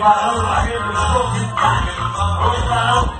Aí varando lá dentro, Vamos varão.